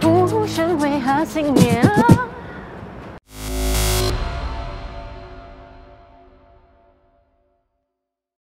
不嗯为何心念。